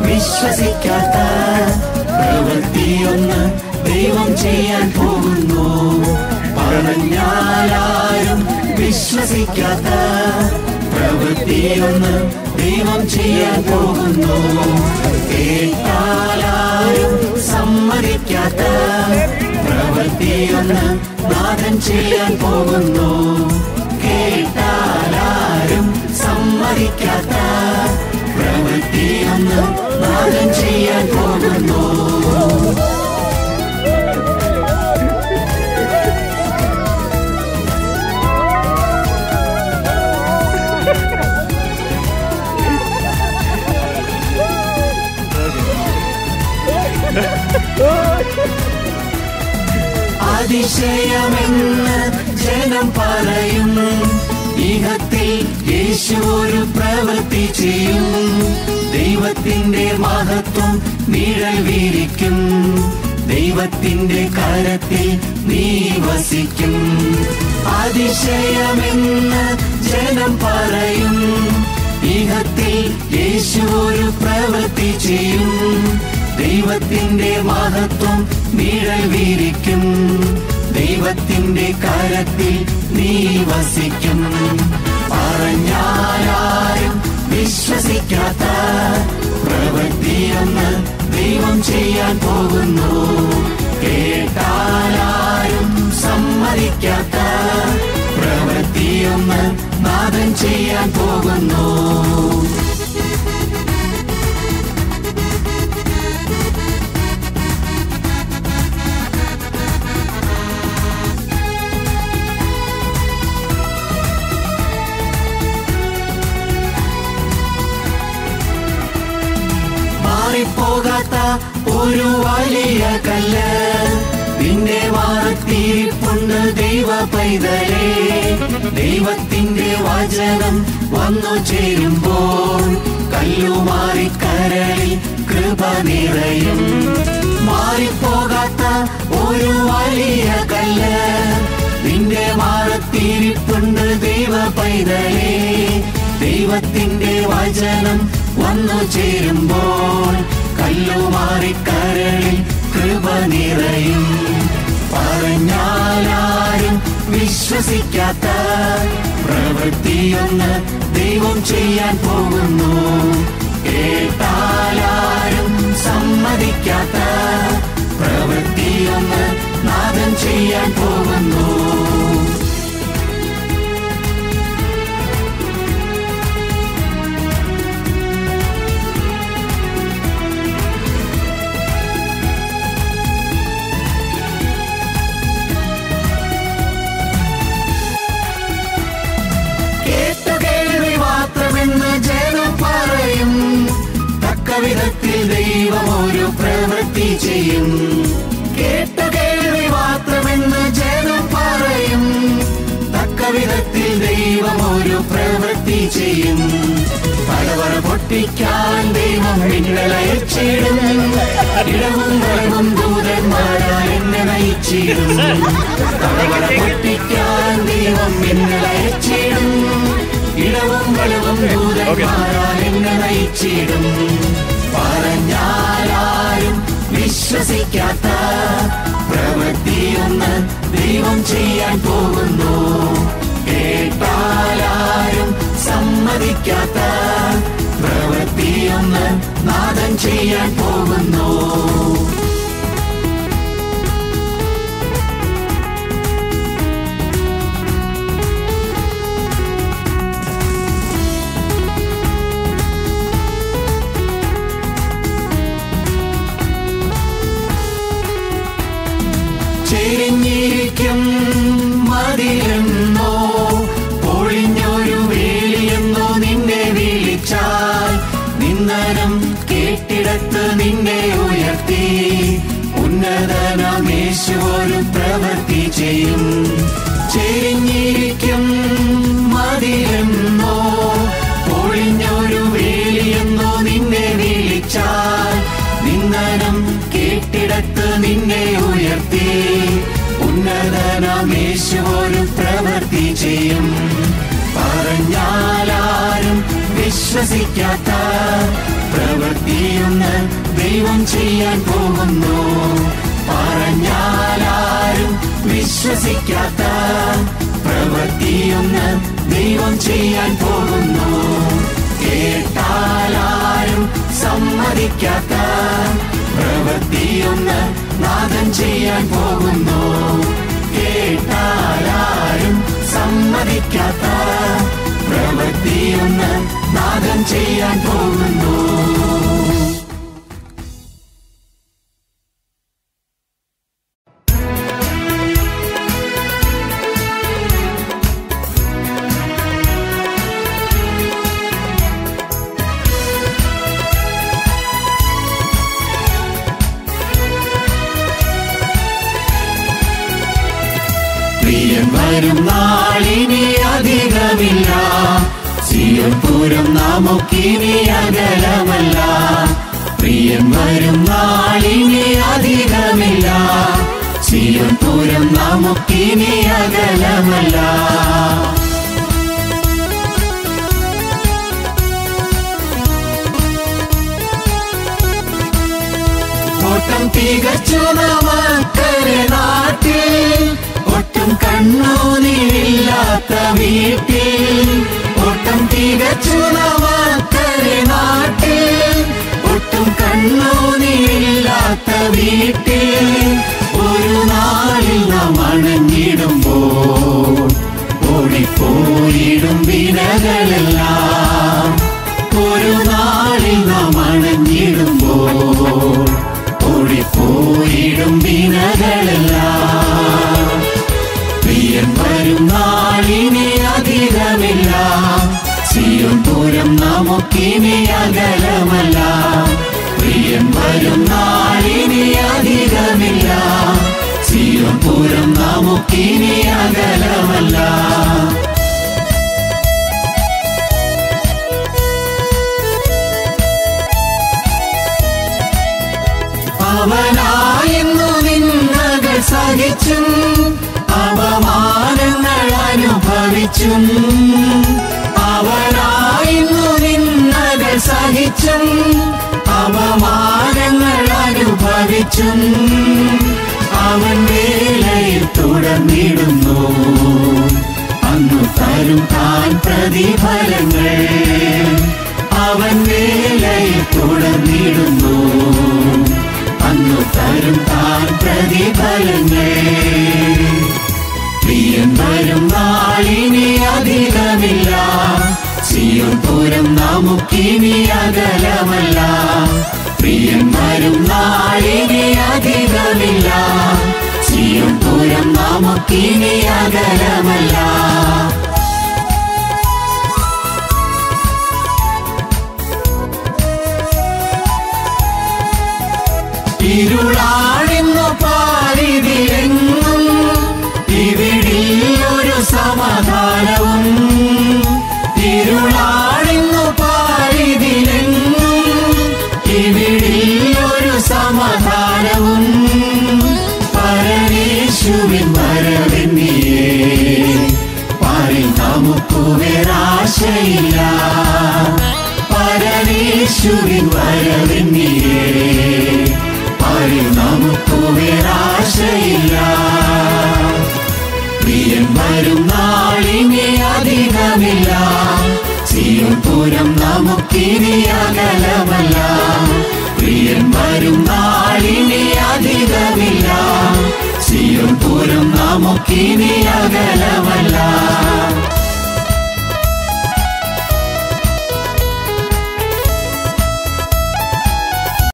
വിശ്വസിക്കാത്ത പ്രവൃത്തിയൊന്ന് ദൈവം ചെയ്യാൻ പോകുന്നു. പറഞ്ഞാലാരും വിശ്വസിക്കാത്ത പ്രവൃത്തിയൊന്ന് ദൈവം ചെയ്യാൻ പോകുന്നു. കേട്ടാലാരും സമ്മതിക്കാത്ത പ്രവൃത്തിയൊന്ന് നാഥൻ ചെയ്യാൻ പോകുന്നു. കേട്ടാലാരും സമ്മതിക്കാത്ത അതിശയമെന്ന് ജനം പറയും. യേശു ഒരു പ്രവൃത്തി ചെയ്യും ദൈവത്തിന്റെ മഹത്വം നിഴൽ വീരിക്കും. ദൈവത്തിന്റെ കരത്തിൽ നീ വസിക്കും. അതിശയമെന്ന് ജനം പറയും. ഇഹത്തിൽ യേശു ഒരു പ്രവൃത്തി ചെയ്യും. ദൈവത്തിന്റെ മഹത്വം നിഴൽ വീരിക്കും. ദൈവത്തിന്റെ കരത്തിൽ നീ വസിക്കും. പറഞ്ഞാലാരും വിശ്വസിക്കാത്ത പ്രവൃത്തിയൊന്ന് ദൈവം ചെയ്യാൻ പോകുന്നു. കേട്ടാലാരും സമ്മതിക്കാത്ത പ്രവൃത്തിയൊന്ന് നാഥൻ ചെയ്യാൻ പോകുന്നു. ഒരു വലിയ കല്ല്. നിന്റെ മാറത്തിരിപ്പുണ്ട് ദൈവ പൈതലേ. ദൈവത്തിന്റെ വചനം വന്നു ചേരുമ്പോൾ കല്ലു മാറി കരളിൽ കൃപ നിറയും. മാറിപ്പോകാത്ത ഒരു വലിയ കല്ല്. നിന്റെ മാറത്തിരിപ്പുണ്ട് ദൈവ പൈതലേ. ദൈവത്തിന്റെ വചനം വന്നു ചേരുമ്പോൾ കല്ലുമാറി കരളിൽ കൃപ നിറയും. പറഞ്ഞാലും വിശ്വസിക്കാത്ത പ്രവൃത്തിയൊന്ന് ദൈവം ചെയ്യാൻ പോകുന്നു. കേട്ടാലാരും സമ്മതിക്കാത്ത പ്രവൃത്തിയൊന്ന് നാദം ചെയ്യാൻ പോകുന്നു. ചെയ്യും കേട്ടു കേൾവി മാത്രമെന്ന് ജനം പറയും. തക്ക വിധത്തിൽ ദൈവം ഒരു പ്രവൃത്തി ചെയ്യും. പടവറ പൊട്ടിക്കാൻ ദൈവം മിന്നലയച്ചിടും ഇടവും വളവും ദൂതന്മാരാൽ എന്നെ നയിച്ചിടും. പടവറ പൊട്ടിക്കാൻ ദൈവം മിന്നലയച്ചിടും ഇടവും വളവും എന്നെ നയിച്ചിടും. വിശ്വസിക്കാത്ത പ്രവൃത്തിയൊന്ന് ദൈവം ചെയ്യാൻ പോകുന്നു. കേട്ടാലാരും സമ്മതിക്കാത്ത പ്രവൃത്തിയൊന്ന് നാദം ചെയ്യാൻ പോകുന്നു. ചെരിഞ്ഞിരിക്കും മതിലെന്നോ? പൊളിഞ്ഞൊരു വേലിയെന്നോ നിന്നെ വിളിച്ചാൽ നിന്നനം കേട്ടിടത്ത് നിന്നെ ഉയർത്തി. ഉന്നതനാം യേശു ഒരു പ്രവൃത്തി ചെയ്യും. ചെരിഞ്ഞിരിക്കും മതിലെന്നോ? പൊളിഞ്ഞൊരു വേലിയെന്നോ നിന്നെ വിളിച്ചാൽ നിന്നനം കേട്ടിടത്ത് നിന്നെ യേശു പ്രവൃത്തി ചെയ്യും പറഞ്ഞാലാരും വിശ്വസിക്കാത്ത പ്രവൃത്തിയൊന്ന് ദൈവം ചെയ്യാൻ പോകുന്നു. പറഞ്ഞാലാരും വിശ്വസിക്കാത്ത പ്രവൃത്തിയൊന്ന് ദൈവം ചെയ്യാൻ പോകുന്നു. കേട്ടാലാരും സമ്മതിക്കാത്ത പ്രവൃത്തിയൊന്ന് നാദം ചെയ്യാൻ പോകുന്നു. കേട്ടാലാരും സമ്മതിക്കാത്ത പ്രവൃത്തിയൊന്ന് നാഗം ചെയ്യാൻ പോകുന്നു. വരും നാളിനി അധികമില്ല. സിയോൻപുരം നമുക്കിനി അകലമല്ല. പ്രിയൻ വരും നാളിനി അധികമില്ല. സിയോൻപുരം നമുക്കിനി അകലമല്ല. ഓട്ടം തികച്ചു നമുക്കരെ നാട്ടിൽ ഒട്ടും കണ്ണൂനില്ലാത്ത വീട്ടിൽ ഒട്ടും തികച്ചു നമുക്കരെ നാട്ടിൽ. ഒട്ടും കണ്ണൂനില്ലാത്ത വീട്ടിൽ ഒരു വരും നാളിനി അധികമില്ല സിയോൻ പൂരം നമുക്കിനി അകലമല്ല. പ്രിയൻ വരും നാളിനി അധികമില്ല സിയോൻ പൂരം നമുക്കിനി അകലമല്ല. അവനായിരുന്നു നിന്നകൾ സഹിച്ചും അനുഭവിച്ചും അവനായിരുന്നു നിന്നകൾ സഹിച്ചും. അപമാനങ്ങൾ അനുഭവിച്ചും. അവൻ വേലയിൽ തുടർന്നിടുന്നു. അന്നു തരും താൻ പ്രതിഫലങ്ങൾ. അവൻ വേലയിൽ തുടർന്നിടുന്നു. നമുക്കിനി അകലമല്ല. പ്രിയൻ വരും നാളിനി അധികമില്ല. സിയോൻ പൂരം നമുക്കിനി അകലമല്ല. ഇരുളാണെന്നു വേറാശയില്ല പരമേശുവിൻ വരവെന്നിയേ പാരിൽ നമുക്കു വേറാശയില്ല പ്രിയൻ വരും നാളിനി അധികമില്ല. സിയോൻ പൂരം നമുക്കിനി അകലമല്ല. പ്രിയൻ വരും പൂരം